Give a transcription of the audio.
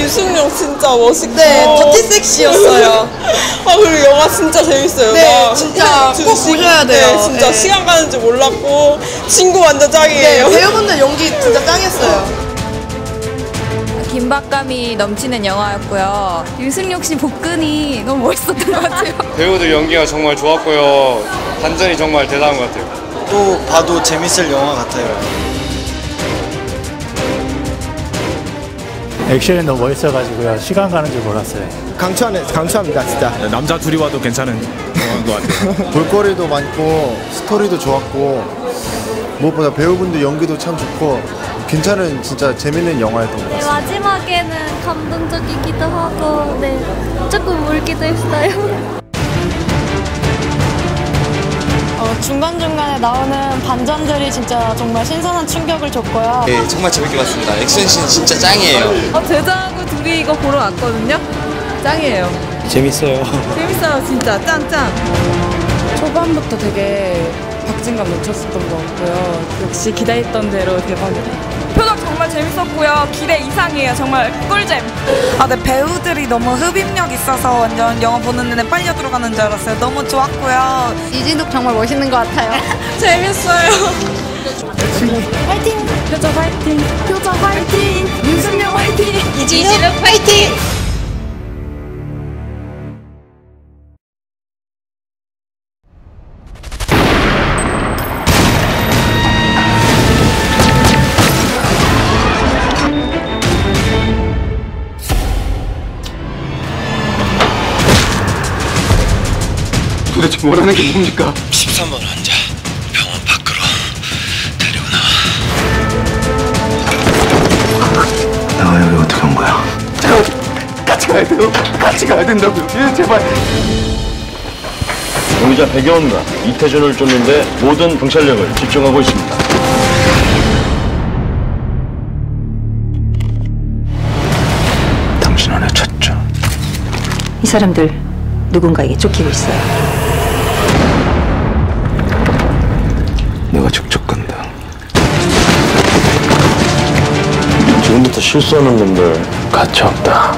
유승용 진짜 멋있고. 네, 더티 섹시였어요. 아 그리고 영화 진짜 재밌어요. 네, 막 진짜 지- 꼭 지- 보셔야 돼요. 네, 진짜 네. 시간 가는 줄 몰랐고 친구 완전 네, 짱이에요. 배우분들 연기 진짜 짱이었어요. 긴박감이 넘치는 영화였고요. 유승용 씨 복근이 너무 멋있었던 것 같아요. 배우들 연기가 정말 좋았고요. 반전이 정말 대단한 것 같아요. 또 봐도 재밌을 영화 같아요. 액션이 너무 멋있어가지고요. 시간 가는 줄 몰랐어요. 강추하네, 강추합니다, 진짜. 남자 둘이 봐도 괜찮은 영화인 것 같아요. 볼거리도 많고, 스토리도 좋았고, 무엇보다 배우분들 연기도 참 좋고, 괜찮은 진짜 재밌는 영화였던 것 같습니다. 마지막에는 감동적이기도 하고 네 조금 울기도 했어요. 중간중간에 나오는 반전들이 진짜 정말 신선한 충격을 줬고요. 네, 정말 재밌게 봤습니다. 액션씬 진짜 짱이에요. 어, 제자하고 둘이 이거 보러 왔거든요. 짱이에요. 재밌어요. 재밌어요, 진짜 짱 짱. 초반부터 되게 박진감 넘쳤었던 것 같고요. 역시 기대했던 대로 대박이다. 표정 정말 재밌었고요. 기대 이상이에요. 정말 꿀잼. 아, 네, 배우들이 너무 흡입력 있어서 완전 영화 보는 내내 빨려 들어가는 줄 알았어요. 너무 좋았고요. 이진욱 정말 멋있는 것 같아요. 재밌어요. 화이팅! 표정 화이팅. 표정 화이팅! 윤승용 화이팅. 이진욱 화이팅! 도대체 뭐라는 게 뭡니까? 13번 환자 병원 밖으로 데리고 나와. 나와 여기 어떻게 온 거야? 같이 가야 돼요. 같이 가야 된다고요. 예, 제발. 용의자 백여원과 이태준을 쫓는데 모든 경찰력을 집중하고 있습니다. 당신 안에 쳤죠. 이 사람들 누군가에게 쫓기고 있어요. 내가 직접 간다. 지금부터 실수하는 놈들 가차 없다.